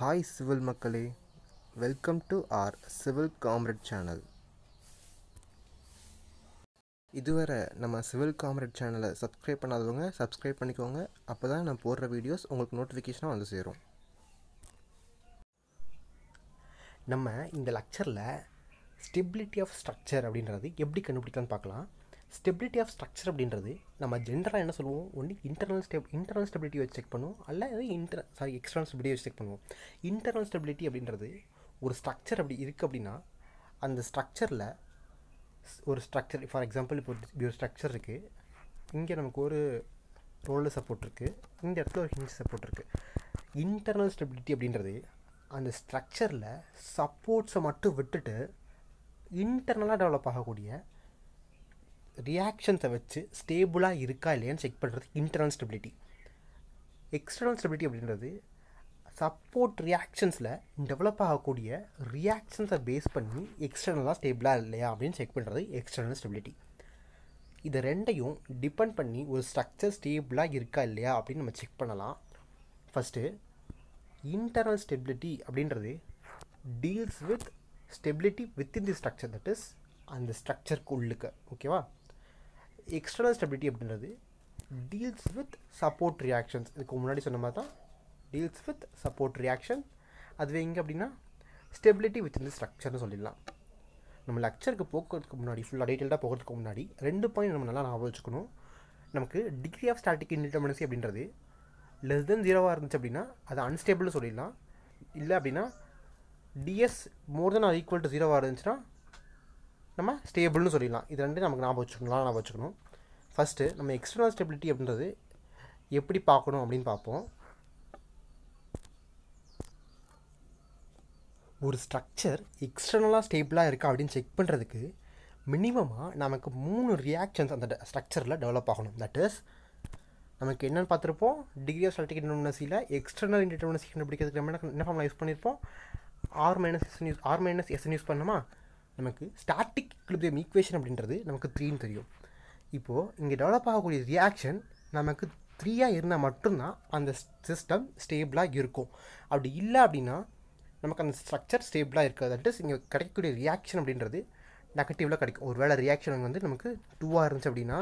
Hi civil மக்களே. Welcome to our civil comrade channel இதுவரை நம்ம சிவில் காம்ரேட் சேனலை சப்ஸ்கிரைப் பண்ணாதவங்க சப்ஸ்கிரைப் பண்ணிக்கோங்க. அப்போ தான் நான் போடுற வீடியோஸ் உங்களுக்கு நோட்டிஃபிகேஷனாக வந்து சேரும். நம்ம இந்த லெக்சரில் ஸ்டெபிலிட்டி ஆஃப் ஸ்ட்ரக்சர் அப்படின்றது எப்படி கண்டுபிடிக்கலாம்னு பார்க்கலாம். ஸ்டெபிலிட்டி ஆஃப் ஸ்ட்ரக்சர் அப்படின்றது நம்ம ஜென்ரலாக என்ன சொல்லுவோம்? ஒன்று இன்டர்னல் ஸ்டெப் இன்டர்னல் ஸ்டெபிலிட்டி வச்சு செக் பண்ணுவோம். அல்லது இன்டர் சாரி எக்ஸ்டர்னல் ஸ்டெபிலிட்டி வச்சு செக் பண்ணுவோம். இன்டர்னல் ஸ்டெபிலிட்டி அப்படின்றது ஒரு ஸ்ட்ரக்சர் அப்படி இருக்குது அப்படின்னா அந்த ஸ்ட்ரக்சரில் ஒரு ஸ்ட்ரக்சர் ஃபார் எக்ஸாம்பிள் இப்போ ஒரு ஸ்ட்ரக்சர் இருக்குது இங்கே நமக்கு ஒரு ரோலு சப்போர்ட் இருக்குது இந்த இடத்துல ஒரு ஹிஞ்ச் சப்போர்ட் இருக்குது இன்டர்னல் ஸ்டெபிலிட்டி அப்படின்றது அந்த ஸ்ட்ரக்சரில் சப்போர்ட்ஸை மட்டும் விட்டுட்டு இன்டர்னலாக டெவலப் ஆகக்கூடிய ரியாக்ஷன்ஸை வச்சு ஸ்டேபிளாக இருக்கா இல்லையான்னு செக் பண்ணுறது இன்டர்னல் ஸ்டெபிலிட்டி எக்ஸ்டர்னல் ஸ்டெபிலிட்டி அப்படின்றது சப்போர்ட் ரியாக்ஷன்ஸில் டெவலப் ஆகக்கூடிய ரியாக்ஷன்ஸை பேஸ் பண்ணி எக்ஸ்டர்னலாக ஸ்டேபிளாக இல்லையா அப்படின்னு செக் பண்ணுறது எக்ஸ்டர்னல் ஸ்டெபிலிட்டி இது ரெண்டையும் டிபெண்ட் பண்ணி ஒரு ஸ்ட்ரக்சர் ஸ்டேபிளாக இருக்கா இல்லையா அப்படின்னு நம்ம செக் பண்ணலாம். ஃபஸ்ட்டு இன்டர்னல் ஸ்டெபிலிட்டி அப்படின்றது deals with stability within the structure that is அந்த ஸ்ட்ரக்சருக்கு உள்ளுக்க. ஓகேவா எக்ஸ்டர்னல் ஸ்டெபிலிட்டி அப்படின்றது டீல்ஸ் வித் சப்போர்ட் ரியாக்ஷன்ஸ் இதுக்கு முன்னாடி சொன்ன மாதிரி தான் டீல்ஸ் வித் சப்போர்ட் ரியாக்ஷன் அதுவே எங்கே அப்படின்னா ஸ்டெபிலிட்டி வித் இந்த ஸ்ட்ரக்சர்னு சொல்லிடலாம். நம்ம லெக்சருக்கு போகிறதுக்கு முன்னாடி ஃபுல்லாக டீட்டெயில்டாக போகிறதுக்கு முன்னாடி ரெண்டு பாயிண்ட் நம்ம நல்லா ஞாபகம் வச்சுக்கணும். நமக்கு டிகிரி ஆஃப் ஸ்டாட்டிக் இன்டிட்டர்மினசி அப்படின்றது லெஸ் தென் ஜீரோவாக இருந்துச்சு அப்படின்னா அது அன்ஸ்டேபிள்னு சொல்லிடலாம். இல்லை அப்படின்னா DS more than or equal to ஜீரோவாக இருந்துச்சுன்னா நம்ம ஸ்டேபிள்னு சொல்லிடலாம். இது ரெண்டு நமக்கு ஞாபகம் வச்சுக்கணும். ஞாபகம் வச்சுக்கணும். ஃபஸ்ட்டு நம்ம எக்ஸ்டர்னல் ஸ்டெபிலிட்டி அப்படின்றது எப்படி பார்க்கணும் அப்படின்னு பார்ப்போம். ஒரு ஸ்ட்ரக்சர் எக்ஸ்டர்னலாக ஸ்டேபிளாக இருக்கா அப்படின்னு செக் பண்ணுறதுக்கு மினிமமாக நமக்கு மூணு ரியாக்ஷன்ஸ் அந்த ஸ்ட்ரக்சரில் டெவலப் ஆகணும். தட் இஸ் நமக்கு என்னென்னு பார்த்துருப்போம். டிகிரி ஆஃப் ஸ்டாட்டிக் இன்டர்மினசியில் எக்ஸ்டர்னல் இன்டர்மினசி கண்டுபிடிக்கிறதுக்கு நம்ம என்ன ஃபார்மில் யூஸ் பண்ணியிருப்போம் R minus SN use R minus SN use பண்ணணுமா? நமக்கு ஸ்டாட்டிக் இக்லிபிரியம் ஈக்குவேஷன் அப்படின்றது நமக்கு த்ரீன்னு தெரியும். இப்போது இங்கே டெவலப் ஆகக்கூடிய ரியாக்ஷன் நமக்கு த்ரீயாக இருந்தால் மட்டும்தான் அந்த சிஸ்டம் ஸ்டேபிளாக இருக்கும். அப்படி இல்லை அப்படின்னா நமக்கு அந்த ஸ்ட்ரக்சர் ஸ்டேபிளாக இருக்காது. தட் இஸ் இங்கே கிடைக்கக்கூடிய ரியாக்ஷன் அப்படின்றது நெகட்டிவில் கிடைக்கும். ஒரு வேளை ரியாக்ஷன் வந்து நமக்கு டூவாக இருந்துச்சு அப்படின்னா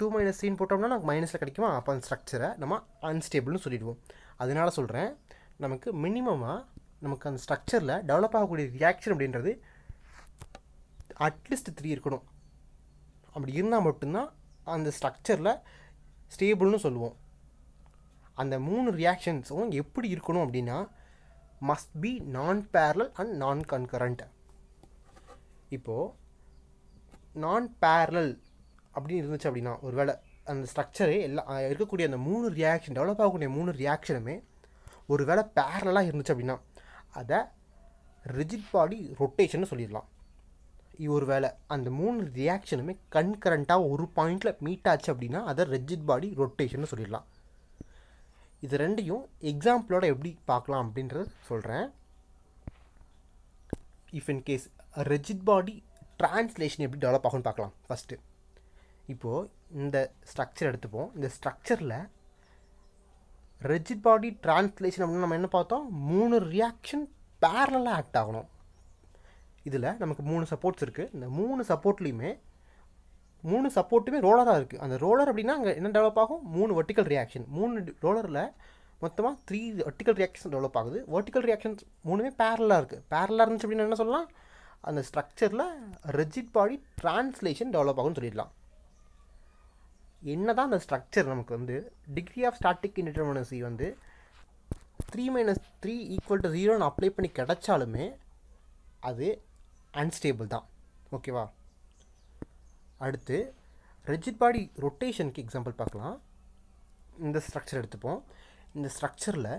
டூ மைனஸ் த்ரீன்னு போட்டோம்னா நமக்கு மைனஸில் கிடைக்குமா? அப்போ அந்த ஸ்ட்ரக்சரை நம்ம அன்ஸ்டேபிள்னு சொல்லிடுவோம். அதனால் சொல்கிறேன் நமக்கு மினிமமாக நமக்கு அந்த ஸ்ட்ரக்சரில் டெவலப் ஆகக்கூடிய ரியாக்ஷன் அப்படின்றது அட்லீஸ்ட் த்ரீ இருக்கணும். அப்படி இருந்தால் மட்டும்தான் அந்த ஸ்ட்ரக்சரில் ஸ்டேபிள்னு சொல்லுவோம். அந்த மூணு ரியாக்ஷன்ஸும் எப்படி இருக்கணும் அப்படின்னா must be non parallel and non concurrent இப்போது நான் பேரலல் அப்படின்னு இருந்துச்சு அப்படின்னா ஒரு வேளை அந்த ஸ்ட்ரக்சரே எல்லாம் இருக்கக்கூடிய அந்த மூணு ரியாக்ஷன் டெவலப் ஆகக்கூடிய மூணு ரியாக்ஷனுமே ஒரு வேளை பேரலாக இருந்துச்சு அப்படின்னா அதை ரிஜிட் பாடி ரொட்டேஷன் சொல்லிடலாம். ஒரு வேளை அந்த மூணு ரியாக்ஷனுமே கன்கரண்ட்டாக ஒரு பாயிண்டில் மீட் ஆச்சு அப்படின்னா அதை ரெஜிட் பாடி ரொட்டேஷன் சொல்லிடலாம். இது ரெண்டையும் எக்ஸாம்பிளோட எப்படி பார்க்கலாம் அப்படின்றத சொல்கிறேன் if in case rigid body translation எப்படி டெவலப் ஆகும்னு பார்க்கலாம். ஃபஸ்ட்டு இப்போது இந்த ஸ்ட்ரக்சர் எடுத்துப்போம். இந்த ஸ்ட்ரக்சரில் ரெஜிட் பாடி ட்ரான்ஸ்லேஷன் அப்படின்னு நம்ம என்ன பார்த்தோம்? மூணு ரியாக்ஷன் பேரலாக ஆக்ட் ஆகணும். இதில் நமக்கு மூணு சப்போர்ட்ஸ் இருக்குது இந்த மூணு சப்போர்ட்லேயுமே மூணு சப்போர்ட்டுமே ரோலராக இருக்குது அந்த ரோலர் அப்படின்னா அங்கே என்ன டெவலப் ஆகும்? மூணு வெர்டிக்கல் ரியாக்ஷன் மூணு ரோலரில் மொத்தமாக த்ரீ வெர்டிக்கல் ரியாக்ஷன் டெவலப் ஆகுது. வெர்டிக்கல் ரியாக்ஷன்ஸ் மூணுமே பேரலாக இருக்குது பேரலாக இருந்துச்சு அப்படின்னு என்ன சொல்லலாம்? அந்த ஸ்ட்ரக்சரில் ரெஜிட் பாடி ட்ரான்ஸ்லேஷன் டெவலப் ஆகும்னு சொல்லிடலாம். என்ன தான் அந்த ஸ்ட்ரக்சர் நமக்கு வந்து டிகிரி ஆஃப் ஸ்டாட்டிக் இன்டிட்டர்மினசி வந்து three minus three equal to ஜீரோன்னு அப்ளை பண்ணி கிடச்சாலுமே அது அன்ஸ்டேபிள் தான். ஓகேவா அடுத்து ரெஜிட் பாடி ரொட்டேஷனுக்கு எக்ஸாம்பிள் பார்க்கலாம். இந்த ஸ்ட்ரக்சர் எடுத்துப்போம். இந்த ஸ்ட்ரக்சரில்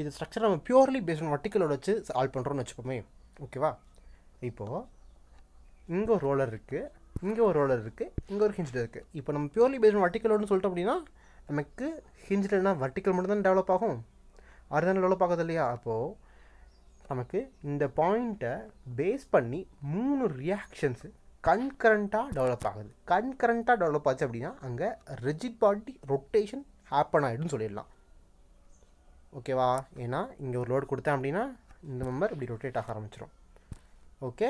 இது ஸ்ட்ரக்சர் நம்ம பியூர்லி பேஸ்ட் ஆன் வர்டிக்கலோட வச்சு சால்வ் பண்ணுறோன்னு வச்சுப்போமே. ஓகேவா இப்போது இங்கே ஒரு ரோலர் இருக்குது இங்கே ஒரு ரோலர் இருக்குது இங்கே ஒரு ஹிஞ்சில் இருக்குது இப்போ நம்ம பியூர்லி பேஸ்ட் ஆன் வர்டிக்கலோடு சொல்லிட்டோம் அப்படின்னா நமக்கு ஹிஞ்சில்னா வர்டிக்கல் மட்டும் தான் டெவலப் ஆகும்? அதுதான் டெவலப் ஆகுது இல்லையா? அப்போது நமக்கு இந்த பாயிண்ட்டை பேஸ் பண்ணி மூணு ரியாக்ஷன்ஸு கன்கரண்ட்டாக டெவலப் ஆகுது. கன்கரண்ட்டாக டெவலப் ஆச்சு அப்படின்னா அங்கே ரிஜிட் பாடி ரொட்டேஷன் ஹேப்பன் ஆகிடும்னு சொல்லிடலாம். ஓகேவா ஏன்னா இங்கே ஒரு லோடு கொடுத்தேன் அப்படின்னா இந்த மெம்பர் இப்படி ரொட்டேட் ஆக ஆரம்பிச்சிடும் okay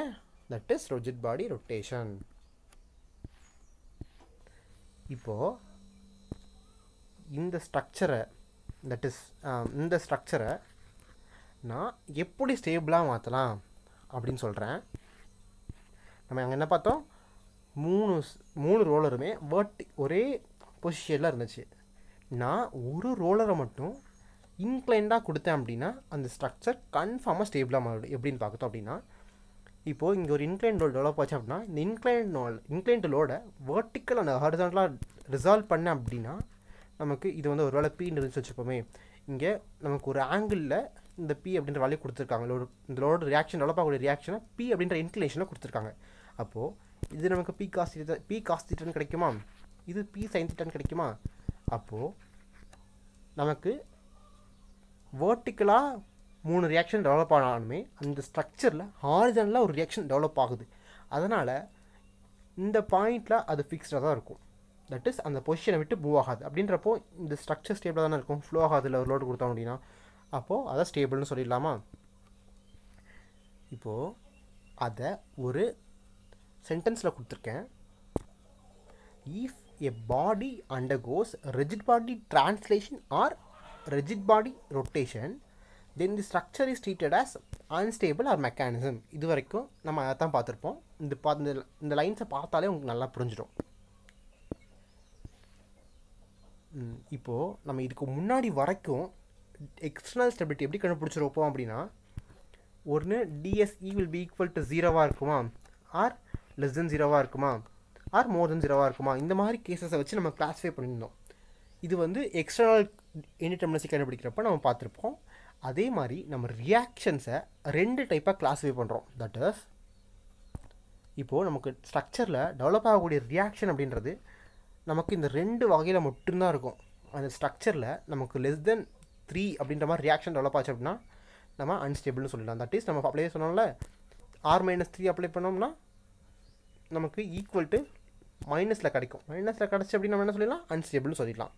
that is rigid body rotation இப்போது இந்த ஸ்ட்ரக்சரை தட் இஸ் இந்த ஸ்ட்ரக்சரை நான் எப்படி ஸ்டேபிளாக மாற்றலாம் அப்படின்னு சொல்கிறேன் நம்ம அங்கே என்ன பார்த்தோம்? மூணு மூணு ரோலருமே வேர்ட்டி ஒரே பொசிஷனில் இருந்துச்சு. நான் ஒரு ரோலரை மட்டும் இன்க்ளைண்டாக கொடுத்தேன் அப்படின்னா அந்த ஸ்ட்ரக்சர் கன்ஃபார்மாக ஸ்டேபிளாக மாறிடும் எப்படின்னு பார்த்தோம் அப்படின்னா இப்போது இங்கே ஒரு இன்க்ளைன் ரோல் டெவலப் ஆச்சு அப்படின்னா இந்த இன்க்ளைன் இன்க்ளைன்ட் லோடை வேர்ட்டிக்கல் அந்த ஹாரிசான்டலாக ரிசால்வ் பண்ணேன் அப்படின்னா நமக்கு இது வந்து ஒரு வேளை பீன்னு இருந்துச்சு வச்சுப்போமே இங்கே நமக்கு ஒரு ஆங்கிளில் இந்த பி அப்படின்ற வேல்யூ கொடுத்துருக்காங்க. லோடு இந்த லோடு ரியாக்ஷன் டெவலப் ஆகக்கூடிய ரியாக்ஷனை பி அப்படின்ற இன்க்ளினேஷனில் கொடுத்துருக்காங்க. அப்போது இது நமக்கு P cos P cos theta கிடைக்குமா? இது பி சைன் தீட்டன் கிடைக்குமா? அப்போது நமக்கு வேர்ட்டிக்கலாக மூணு ரியாக்ஷன் டெவலப் ஆனாலுமே அந்த ஸ்ட்ரக்சரில் ஹாரிஜனலாக ஒரு ரியாக்ஷன் டெவலப் ஆகுது. அதனால் இந்த பாயிண்டில் அது ஃபிக்ஸ்டாக தான் இருக்கும். தட் இஸ் அந்த பொசிஷனை விட்டு மூவ் ஆகாது. அப்படின்றப்போ இந்த ஸ்ட்ரக்சர் ஸ்டேபிளாக தானே இருக்கும்? ஃப்ளோ ஆகாதுல ஒரு லோடு கொடுத்தோம் அப்படின்னா அப்போது அதை ஸ்டேபிள்னு சொல்லிடலாமா? இப்போது அதை ஒரு சென்டென்ஸில் கொடுத்துருக்கேன். If a body undergoes rigid body translation or rigid body rotation then the structure is treated as unstable or mechanism இது வரைக்கும் நம்ம அதை தான் பார்த்துருப்போம். இந்த பா இந்த இந்த லைன்ஸை பார்த்தாலே உங்களுக்கு நல்லா புரிஞ்சிடும். இப்போது நம்ம இதுக்கு முன்னாடி வரைக்கும் எக்ஸ்டர்னல் ஸ்டெபிலிட்டி எப்படி கண்டுபிடிச்சிருப்போம் அப்படின்னா ஒன்று DSE will be equal to ஜீரோவாக இருக்குமா? ஆர் லெஸ் தென் ஜீரோவாக இருக்குமா? ஆர் மோர் தென் ஜீரோவாக இருக்குமா? இந்த மாதிரி கேசஸை வச்சு நம்ம கிளாஸிஃபை பண்ணியிருந்தோம். இது வந்து எக்ஸ்டர்னல் இன்டிடெர்மினசி கண்டுபிடிக்கிறப்ப நம்ம பார்த்துருப்போம். அதே மாதிரி நம்ம ரியாக்ஷன்ஸை ரெண்டு டைப்பாக கிளாஸிஃபை பண்ணுறோம் தட் இஸ் இப்போது நமக்கு ஸ்ட்ரக்சரில் டெவலப் ஆகக்கூடிய ரியாக்ஷன் அப்படின்றது நமக்கு இந்த ரெண்டு வகையில் மட்டும்தான் இருக்கும். அந்த ஸ்ட்ரக்சரில் நமக்கு லெஸ் தென் த்ரீ அப்படின்ற மாதிரி ரியாக்ஷன் டெவலப் ஆச்சு அப்படின்னா நம்ம அன்ஸ்டேபிள்னு சொல்லலாம் தட் இஸ் நம்ம அப்ளை சொன்னோம்ல ஆர் மைனஸ் த்ரீ அப்ளை பண்ணோம்னா நமக்கு ஈக்குவல் டு மைனஸில் கிடைக்கும். மைனஸில் கிடச்சி அப்படின்னு நம்ம என்ன சொல்லிடலாம்? அன்ஸ்டேபிள்னு சொல்லிடலாம்.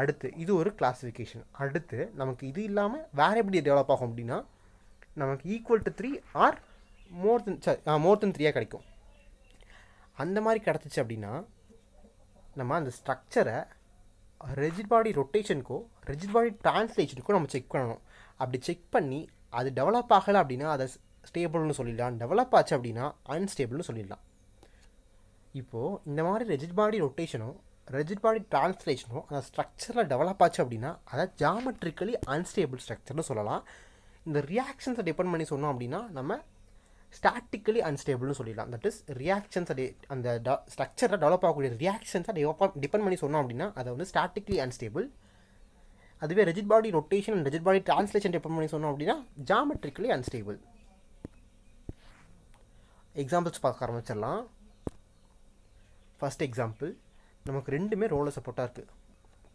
அடுத்து இது ஒரு கிளாஸிஃபிகேஷன் அடுத்து நமக்கு இது இல்லாமல் வேறு எப்படி டெவலப் ஆகும் அப்படின்னா நமக்கு equal to three or more than more than த்ரீயாக கிடைக்கும். அந்த மாதிரி கிடச்சிச்சு அப்படின்னா நம்ம அந்த ஸ்ட்ரக்சரை ரெஜிட் பாடி ரொட்டேஷனுக்கோ ரெஜிட் பாடி டிரான்ஸ்லேஷனுக்கோ நம்ம செக் பண்ணணும். அப்படி செக் பண்ணி அது டெவலப் ஆகலை அப்படின்னா அதை ஸ்டேபிள்னு சொல்லிடலாம். டெவலப் ஆச்சு அப்படின்னா அன்ஸ்டேபிள்னு சொல்லிடலாம். இப்போது இந்த மாதிரி ரெஜிட் பாடி ரொட்டேஷனோ ரெஜிட் பாடி டிரான்ஸ்லேஷனும் அந்த ஸ்ட்ரக்சரில் டெவலப் ஆச்சு அப்படின்னா அதை ஜாமெட்ரிக்கலி அன்ஸ்டேபிள் ஸ்ட்ரக்சர்னு சொல்லலாம். இந்த ரியாக்ஷன்ஸை டிபெண்ட் பண்ணி சொன்னோம் அப்படின்னா நம்ம ஸ்டாட்டிக்கலி அன்ஸ்டேபிள்னு சொல்லிடலாம். தட் இஸ் ரியாக்ஷன்ஸை அந்த ஸ்ட்ரக்சரை டெவலப் ஆகக்கூடிய ரியாக்ஷன்ஸை டிபெண்ட் பண்ணி சொன்னோம் அப்படின்னா அதை வந்து ஸ்டாட்டிக்லி அன்ஸ்டேபிள் அதுவே rigid body rotation and rigid body translation depend பண்ணி சொன்னோம் அப்படின்னா ஜாமெட்ரிக்கலி அன்ஸ்டேபிள் எக்ஸாம்பிள்ஸ் பார்க்க ஆரம்பிச்சிடலாம். ஃபஸ்ட் எக்ஸாம்பிள் நமக்கு ரெண்டுமே ரோலர் சப்போர்ட்டாக இருக்குது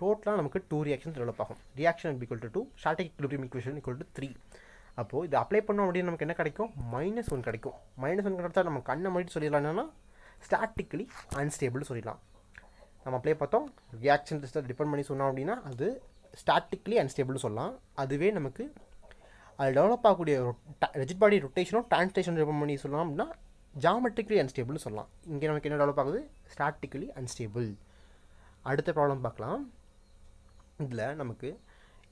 டோட்டலாக நமக்கு டூ ரியாக்ஷன் டெவலப் ஆகும். Reaction equal to two static equilibrium equation equal to three அப்போது இது அப்ளை பண்ணோம் அப்படின்னு நமக்கு என்ன கிடைக்கும்? மைனஸ் ஒன் கிடைக்கும். மைனஸ் ஒன் கிடைச்சா நம்ம கண்ணை மட்டும் சொல்லிடலாம். என்னென்னா ஸ்டாட்டிக்கலி அன்ஸ்டேபிள் சொல்லிடலாம். நம்ம அப்ளை பார்த்தோம். ரியாக்ஷன் டெஸ்ட்டை டிபெண்ட் பண்ணி சொன்னோம் அப்படின்னா அது ஸ்டாட்டிக்லி அன்ஸ்டேபிள்னு சொல்லலாம். அதுவே நமக்கு அது டெவலப் ஆகக்கூடிய ரெஜிட் பாடி ரொட்டேஷனும் டிரான்ஸ்லேஷன் டிபெண்ட் பண்ணி சொல்லலாம் அப்படின்னா ஜாமெட்ரிக்கலி அன்ஸ்டேபிள்னு சொல்லலாம். இங்கே நமக்கு என்ன டெவலப் ஆகுது? ஸ்டாட்டிக்கலி அன்ஸ்டேபிள் அடுத்த ப்ராப்ளம் பார்க்கலாம். இதில் நமக்கு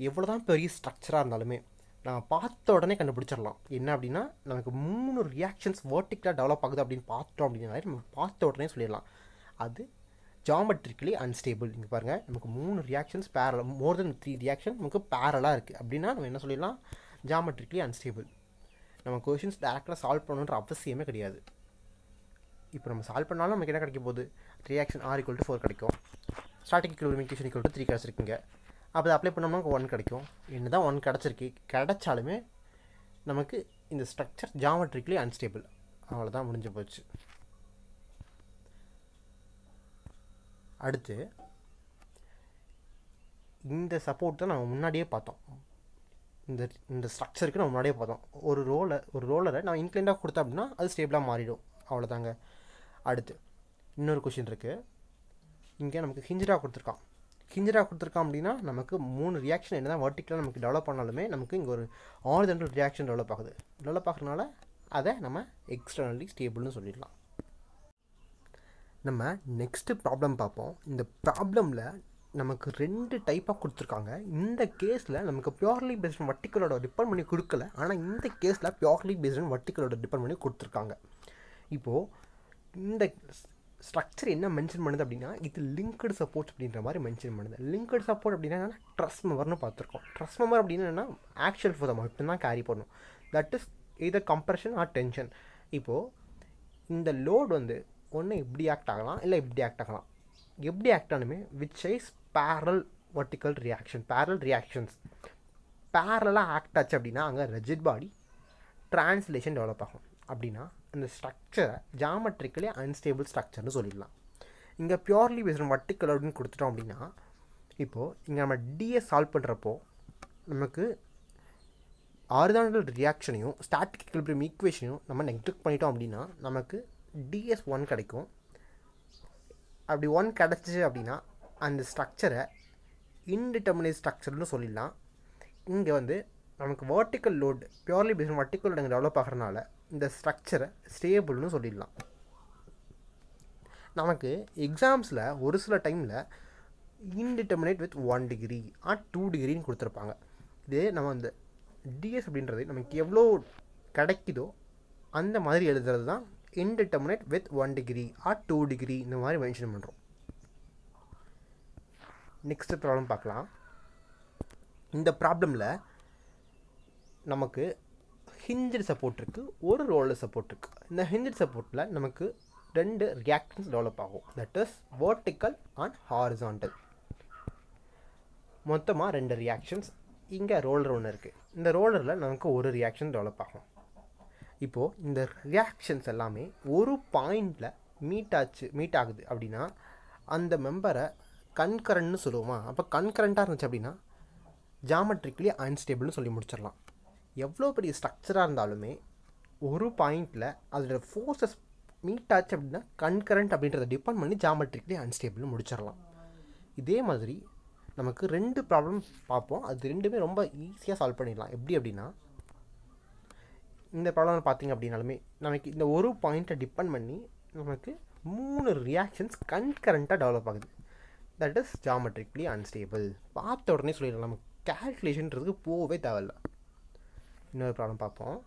எவ்வளோ தான் பெரிய ஸ்ட்ரக்சராக இருந்தாலுமே நம்ம பார்த்த உடனே கண்டுபிடிச்சிடலாம். என்ன அப்படின்னா நமக்கு மூணு ரியாக்ஷன்ஸ் வேர்ட்டிக்கலாக டெவலப் ஆகுது அப்படின்னு பார்த்தோம் அப்படின்னா நம்ம பார்த்த உடனே சொல்லிடலாம். அது ஜாமெட்ரிக்கலி அன்ஸ்டேபிள் இங்கே பாருங்கள் நமக்கு மூணு reactions parallel more then three reaction நமக்கு பேரலாக இருக்குது அப்படின்னா நம்ம என்ன சொல்லிடலாம்? ஜாமெட்ரிக்கலி அன்ஸ்டேபிள் நம்ம கொஷின்ஸ் டேரெக்டாக சால்வ் பண்ணணுன்ற அவசியமே கிடையாது. இப்போ நம்ம சால்வ் பண்ணாலும் நமக்கு என்ன கிடைக்க போகுது? Reaction R equal to four கிடைக்கும். ஸ்டார்டிங் கிலோமீட்டேஷன் ஈக்குவல் டு த்ரீ கிடச்சிருக்குங்க. அப்போ அப்ளை பண்ணோம்னா ஒன் கிடைக்கும். என்ன தான் ஒன் கிடச்சிருக்கு கிடைச்சாலுமே நமக்கு இந்த ஸ்ட்ரக்சர் ஜாமெட்ரிக்லி அன்ஸ்டேபிள் அவ்வளோதான் முடிஞ்சு போச்சு. அடுத்து இந்த சப்போர்ட் தான் நம்ம முன்னாடியே பார்த்தோம். இந்த இந்த ஸ்ட்ரக்சருக்கு நம்ம முன்னாடியே பார்த்தோம். ஒரு ரோலை ஒரு ரோலரை நம்ம இன்க்ளைண்டாக கொடுத்தோம் அப்படின்னா அது ஸ்டேபிளாக மாறிடும். அவ்வளோதாங்க அடுத்து இன்னொரு கொஷின் இருக்குது இங்கே நமக்கு ஹிஞ்சடாக கொடுத்துருக்கான். ஹிஞ்சராக கொடுத்துருக்கான் அப்படின்னா நமக்கு மூணு ரியாக்ஷன் என்ன தான் வெர்டிக்கலாக நமக்கு டெவலப் பண்ணாலுமே நமக்கு இங்கே ஒரு ஆரிஜென்டல் ரியாக்ஷன் டெவலப் ஆகுது. டெவலப் ஆகுறதுனால அதை நம்ம எக்ஸ்டர்னலி ஸ்டேபிள்னு சொல்லிடலாம். நம்ம நெக்ஸ்ட்டு ப்ராப்ளம் பார்ப்போம். இந்த ப்ராப்ளமில் நமக்கு ரெண்டு டைப்பாக கொடுத்துருக்காங்க. இந்த கேஸில் நமக்கு பியூர்லி பேஸ்ட் வட்டிக்கலோட டிபெண்ட் பண்ணி கொடுக்கல. ஆனால் இந்த கேஸில் பியூர்லி பேஸ்ட் வட்டிக்கலோட டிபெண்ட் பண்ணி கொடுத்துருக்காங்க. இப்போது இந்த ஸ்ட்ரக்சர் என்ன மென்ஷன் பண்ணுது அப்படின்னா இது லிங்க்டு சப்போர்ட் அப்படின்ற மாதிரி மென்ஷன் பண்ணுது. லிங்க்டு சப்போர்ட் அப்படின்னா ட்ரஸ் மெம்பர்னு பார்த்துருக்கோம். ட்ரஸ் மெம்பர் அப்படின்னா ஆக்சுவல் ஃபோதை மட்டும்தான் கேரி பண்ணும். தட் இஸ் இது கம்ப்ரெஷன் ஆர் டென்ஷன் இப்போது இந்த லோட் வந்து ஒன்று இப்படி ஆக்ட் ஆகலாம் இல்லை இப்படி ஆக்ட் ஆகலாம். எப்படி act ஆனுமே which is parallel vertical reaction parallel reactions பேரலாக ஆக்ட் ஆச்சு அப்படின்னா அங்கே ரெஜிட் பாடி ட்ரான்ஸ்லேஷன் டெவலப் ஆகும். அப்படின்னா அந்த ஸ்ட்ரக்சரை ஜாமெட்ரிக்கலி அன்ஸ்டேபிள் ஸ்ட்ரக்சர்னு சொல்லிடலாம். இங்கே பியூர்லி பேசுகிற வட்டிக்கல் அப்படின்னு கொடுத்துட்டோம் அப்படின்னா இப்போது இங்கே நம்ம டிஎஸ் சால்வ் பண்ணுறப்போ நமக்கு ஆர்தானல் ரியாக்ஷனையும் ஸ்டாட்டிக் equilibrium ஈக்குவேஷனையும் நம்ம நெக்லெக்ட் பண்ணிட்டோம் அப்படின்னா நமக்கு டிஎஸ் ஒன் கிடைக்கும். அப்படி ஒன் கிடச்சிச்சு அப்படின்னா அந்த ஸ்ட்ரக்சரை இன்டிட்டர்மினேட் ஸ்ட்ரக்சர்னு சொல்லிடலாம். இங்கே வந்து நமக்கு vertical load purely based vertical load இங்கே டெவலப் ஆகிறனால இந்த ஸ்ட்ரக்சரை ஸ்டேபிள்னு சொல்லிடலாம். நமக்கு எக்ஸாம்ஸில் ஒரு சில டைமில் indeterminate with one degree or two டிகிரின்னு கொடுத்துருப்பாங்க. இதே நம்ம அந்த டிஎஸ் அப்படின்றது நமக்கு எவ்வளோ கிடைக்குதோ அந்த மாதிரி எழுதுறது தான் indeterminate with one degree or two degree இந்த மாதிரி மென்ஷன் பண்ணுறோம் நெக்ஸ்ட் ப்ராப்ளம் பார்க்கலாம். இந்த ப்ராப்ளமில் நமக்கு ஹிஞ்சு சப்போர்ட் இருக்குது ஒரு ரோலர் சப்போர்ட் இருக்குது இந்த ஹிஞ்சு சப்போர்ட்டில் நமக்கு ரெண்டு ரியாக்ஷன்ஸ் டெவலப் ஆகும். That is vertical and horizontal மொத்தமாக ரெண்டு ரியாக்ஷன்ஸ் இங்கே ரோலர் ஒன்று இருக்குது இந்த ரோலரில் நமக்கு ஒரு ரியாக்ஷன் டெவலப் ஆகும். இப்போது இந்த ரியாக்ஷன்ஸ் எல்லாமே ஒரு பாயிண்டில் மீட் ஆச்சு மீட் ஆகுது அப்படின்னா அந்த மெம்பரை கன்கரண்ட்னு சொல்லுவோமா? அப்போ கன்கரண்ட்டாக இருந்துச்சு அப்படின்னா ஜாமெட்ரிக்கலி அன்ஸ்டேபிள்னு சொல்லி முடிச்சிடலாம். எவ்வளோ பெரிய ஸ்ட்ரக்சராக இருந்தாலுமே ஒரு பாயிண்டில் அதோட ஃபோர்ஸஸ் மீட் ஆச்சு அப்படின்னா கன்கரண்ட் அப்படின்றத டிபெண்ட் பண்ணி ஜாமெட்ரிக்லி அன்ஸ்டேபிள்னு முடிச்சிடலாம். இதே மாதிரி நமக்கு ரெண்டு ப்ராப்ளம் பார்ப்போம். அது ரெண்டுமே ரொம்ப ஈஸியாக சால்வ் பண்ணிடலாம். எப்படி அப்படின்னா இந்த ப்ராப்ளம் பார்த்திங்க அப்படின்னாலுமே நமக்கு இந்த ஒரு பாயிண்ட்டை டிபெண்ட் பண்ணி நமக்கு மூணு ரியாக்ஷன்ஸ் கன்கரண்ட்டாக டெவலப் ஆகுது. தட் இஸ் ஜாமெட்ரிக்லி அன்ஸ்டேபிள் பார்த்த உடனே சொல்லிடலாம். நமக்கு கேல்குலேஷன்றதுக்கு போகவே தேவையில்ல. இன்னொரு ப்ராப்ளம் பார்ப்போம்.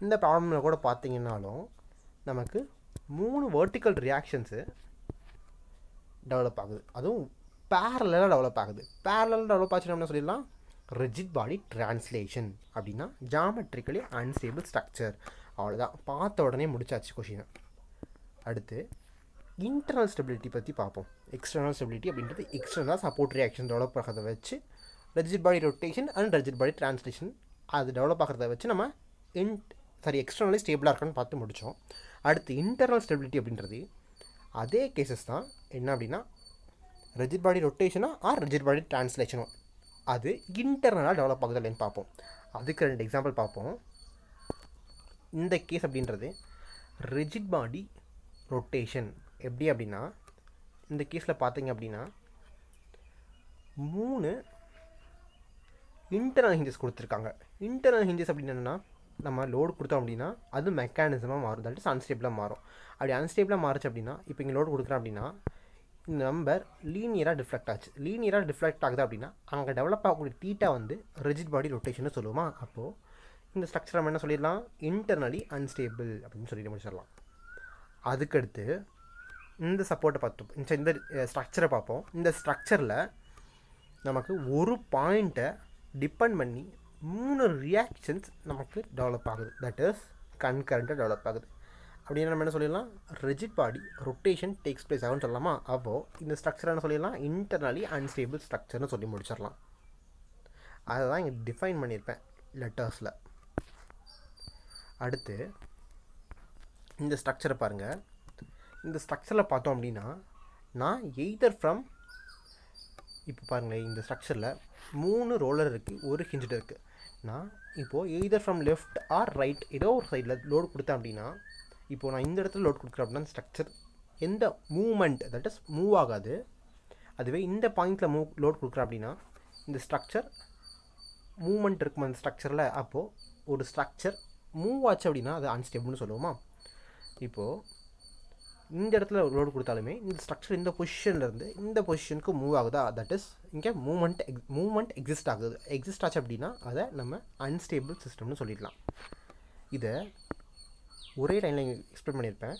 இந்த ப்ராப்ளமில் கூட பார்த்தீங்கன்னாலும் நமக்கு மூணு வேர்ட்டிக்கல் ரியாக்ஷன்ஸு டெவலப் ஆகுது. அதுவும் பேரலாக டெவலப் ஆகுது. பேரலாக டெவலப் ஆச்சுன்னா என்ன சொல்லிடலாம்? ரிஜிட் பாடி டிரான்ஸ்லேஷன் அப்படின்னா ஜாமெட்ரிக்கலி அன்ஸ்டேபிள் ஸ்ட்ரக்சர் அவ்வளோதான் பார்த்த உடனே முடிச்சாச்சு கொஷினை அடுத்து இன்டர்னல் ஸ்டெபிலிட்டி பற்றி பார்ப்போம். எக்ஸ்டர்னல் ஸ்டெபிலிட்டி அப்படின்றது எக்ஸ்டர்னலாக சப்போர்ட் ரியாக்ஷன் டெவலப் ஆகிறத வச்சு rigid body rotation and rigid body translation அது டெவலப் ஆகிறத வச்சு நம்ம இன் சாரி எக்ஸ்டர்னலி ஸ்டேபிளாக இருக்கான்னு பார்த்து முடித்தோம் அடுத்து இன்டர்னல் ஸ்டெபிலிட்டி அப்படின்றது அதே கேசஸ் தான் என்ன அப்படின்னா ரெஜிட் பாடி ரொட்டேஷனா ஆர் ரெஜிட் பாடி டிரான்ஸ்லேஷனோ அது இன்டர்னலாக டெவலப் ஆகுது இல்லைன்னு பார்ப்போம். அதுக்கு ரெண்டு எக்ஸாம்பிள் பார்ப்போம். இந்த கேஸ் அப்படின்றது ரிஜிட் பாடி ரொட்டேஷன் எப்படி அப்படின்னா இந்த கேஸில் பார்த்தீங்க அப்படின்னா மூணு இன்டர்னல் ஹிஞ்சஸ் கொடுத்துருக்காங்க. இன்டர்னல் ஹிஞ்சஸ் அப்படின்னு என்னென்னா நம்ம லோடு கொடுத்தோம் அப்படின்னா அது மெக்கானிசமாக மாறும். தட் இஸ் அன்ஸ்டேபிளாக மாறும். அப்படி அன்ஸ்டேபிளாக மாறுச்சு அப்படின்னா இப்போ இங்கே லோடு கொடுக்குறோம் அப்படின்னா இந்த நம்பர் லீனியராக டிஃப்ளெக்ட் ஆச்சு. லீனியராக டிஃப்ளெக்ட் ஆகுது அப்படின்னா அங்கே டெவலப் ஆகக்கூடிய டீட்டாக வந்து ரிஜிட் பாடி ரொட்டேஷன் சொல்லுவோமா? அப்போது இந்த ஸ்ட்ரக்சர் நம்ம என்ன சொல்லிடலாம்? இன்டர்னலி அன்ஸ்டேபிள் அப்படின்னு சொல்லிட்டு முடிச்சிடலாம். அதுக்கடுத்து இந்த சப்போர்ட்டை பார்த்தோம் இந்த இந்த ஸ்ட்ரக்சரை பார்ப்போம். இந்த ஸ்ட்ரக்சரில் நமக்கு ஒரு பாயிண்ட்டை டிபெண்ட் பண்ணி மூணு ரியாக்ஷன்ஸ் நமக்கு டெவலப் ஆகுது. தட் இஸ் கன்கரண்ட்டாக டெவலப் ஆகுது. அப்படின்னா நம்ம என்ன சொல்லிடலாம்? Rigid body rotation takes place ஆகும்னு சொல்லலாமா? அப்போது இந்த ஸ்ட்ரக்சர் என்ன சொல்லிடலாம்? இன்டர்னலி அன்ஸ்டேபிள் ஸ்ட்ரக்சர்னு சொல்லி முடிச்சிடலாம். அதை தான் இங்கே டிஃபைன் பண்ணியிருப்பேன் லெட்டர்ஸில் அடுத்து இந்த ஸ்ட்ரக்சரை பாருங்கள் இந்த ஸ்ட்ரக்சரில் பார்த்தோம் அப்படின்னா நான் எய்தர் ஃப்ரம் இப்போ பாருங்களேன் இந்த ஸ்ட்ரக்சரில் மூணு ரோலர் இருக்குது ஒரு ஹிஞ்சிட் இருக்குது நான் இப்போது either from left or right ஏதோ ஒரு சைடில் லோடு கொடுத்தேன் அப்படின்னா இப்போது நான் இந்த இடத்துல லோட் கொடுக்குறேன் அப்படின்னா ஸ்ட்ரக்சர் எந்த மூமெண்ட் தட் இஸ் மூவ் ஆகாது. அதுவே இந்த பாயிண்டில் மூவ் லோட் கொடுக்குறேன் அப்படின்னா இந்த ஸ்ட்ரக்சர் மூமெண்ட் இருக்கும் அந்த ஸ்ட்ரக்சரில் அப்போது ஒரு ஸ்ட்ரக்சர் மூவ் ஆச்சு அப்படின்னா அது அன்ஸ்டேபிள்னு சொல்லுவோமா? இப்போது இந்த இடத்துல லோடு கொடுத்தாலுமே இந்த ஸ்ட்ரக்சர் இந்த பொசிஷன்லேருந்து இந்த பொசிஷனுக்கு மூவ் ஆகுதா? தட் இஸ் இங்கே மூவ்மெண்ட் எக் மூவ்மெண்ட் எக்ஸிஸ்ட் ஆகுது. எக்ஸிஸ்ட் ஆச்சு அப்படின்னா அதை நம்ம அன்ஸ்டேபிள் சிஸ்டம்னு சொல்லிடலாம். இதை ஒரே லைனில் எக்ஸ்பிளைன் பண்ணியிருப்பேன்.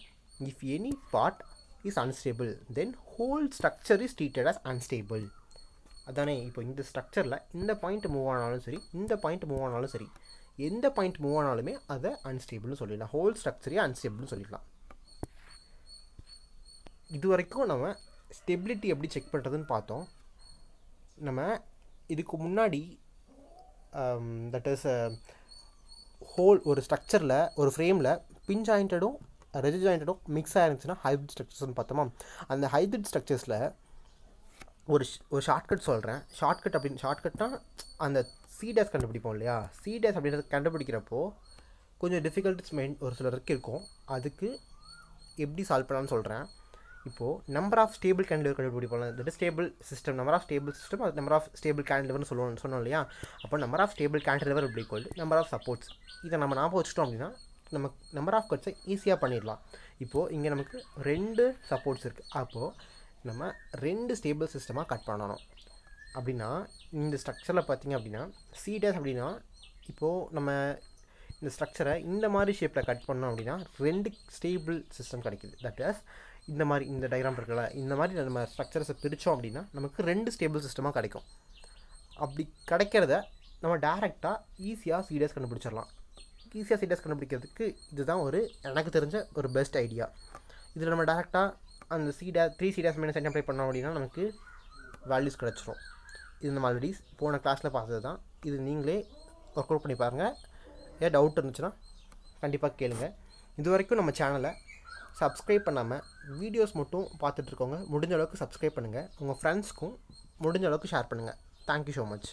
If any part is unstable then whole structure is treated as unstable அதானே இப்போ இந்த ஸ்ட்ரக்சரில் இந்த பாயிண்ட் மூவ் ஆனாலும் சரி இந்த பாயிண்ட் மூவ் ஆனாலும் சரி எந்த பாயிண்ட் மூவ் ஆனாலுமே அதை அன்ஸ்டேபிள்னு சொல்லிடலாம். ஹோல் ஸ்ட்ரக்சரே அன்ஸ்டேபிள்னு சொல்லிடலாம். இது வரைக்கும் நம்ம ஸ்டெபிலிட்டி எப்படி செக் பண்ணுறதுன்னு பார்த்தோம். நம்ம இதுக்கு முன்னாடி தட் இஸ் ஹோல் ஒரு ஸ்ட்ரக்சரில் ஒரு ஃப்ரேமில் பின் ஜாயிண்டடும் ரெஜி ஜாயிண்டடும் மிக்ஸ் ஆயிருந்துச்சுன்னா ஹைப்ரிட் ஸ்ட்ரக்சர்ஸ்னு பார்த்தோமா? அந்த ஹைப்ரிட் ஸ்ட்ரக்சர்ஸில் ஒரு ஷ்- ஒரு ஷார்ட்கட் சொல்கிறேன் ஷார்ட்கட் அப்படின்னு ஷார்ட்கட்னால் அந்த சிடேஸ் கண்டுபிடிப்போம் இல்லையா? சிடேஸ் அப்படின்றது கண்டுபிடிக்கிறப்போ கொஞ்சம் டிஃபிகல்ட்ஸ் மெயின் ஒரு சிலருக்கு இருக்கும். அதுக்கு எப்படி சால்வ் பண்ணலாம்னு சொல்கிறேன் இப்போது நம்பர் ஆஃப் ஸ்டேபிள் கேண்டிடேட் கண்டுபிடிப்போம் that stable system number of stable system அது நம்பர் ஆஃப் ஸ்டேபிள் கேண்டிடேட்னு சொல்லுவோம் சொன்னோம் இல்லையா? அப்போ நம்பர் ஆஃப் ஸ்டேபிள் கேண்டிடேட் இப்படி ஈக்குவல் நம்பர் ஆஃப் சப்போர்ட்ஸ் இதை நம்ம ஞாபகம் வச்சுட்டோம் அப்படின்னா நம்ம நம்பர் ஆஃப் கட்ஸை ஈஸியாக பண்ணிடலாம். இப்போது இங்கே நமக்கு ரெண்டு சப்போர்ட்ஸ் இருக்குது அப்போது நம்ம ரெண்டு ஸ்டேபிள் சிஸ்டமாக கட் பண்ணணும். அப்படின்னா இந்த ஸ்ட்ரக்சரில் பார்த்தீங்க அப்படின்னா சீடஸ் அப்படின்னா இப்போது நம்ம இந்த ஸ்ட்ரக்சரை இந்த மாதிரி ஷேப்பில் கட் பண்ணோம் அப்படின்னா ரெண்டு ஸ்டேபிள் சிஸ்டம் கிடைக்குது. தட் இஸ் இந்த மாதிரி இந்த டயக்ராம் இருக்குல்ல இந்த மாதிரி நம்ம ஸ்ட்ரக்சர்ஸை பிரித்தோம் அப்படின்னா நமக்கு ரெண்டு ஸ்டேபிள் சிஸ்டமாக கிடைக்கும். அப்படி கிடைக்கிறத நம்ம டேரெக்டாக ஈஸியாக சீரியஸ் கண்டுபிடிச்சிடலாம். ஈஸியாக சீடஸ் கண்டுபிடிக்கிறதுக்கு இதுதான் ஒரு எனக்கு தெரிஞ்ச ஒரு பெஸ்ட் ஐடியா இதில் நம்ம டேரெக்டாக அந்த theta three thetas minus apply பண்ணோம் அப்படின்னா நமக்கு வேல்யூஸ் கிடச்சிரும். இது நம்ம ஆல்ரெடி போன கிளாஸில் பார்த்தது தான். இது நீங்களே ஒர்க் அவுட் பண்ணி பாருங்கள் ஏன் டவுட் இருந்துச்சுன்னா கண்டிப்பாக கேளுங்கள் இது வரைக்கும் நம்ம சேனலை சப்ஸ்கிரைப் பண்ணாமல் வீடியோஸ் மட்டும் பார்த்துட்ருக்கோங்க முடிஞ்ச அளவுக்கு சப்ஸ்கிரைப் பண்ணுங்கள் உங்கள் ஃப்ரெண்ட்ஸ்க்கும் முடிஞ்ச அளவுக்கு ஷேர் பண்ணுங்கள் தேங்க்யூ ஸோ மச்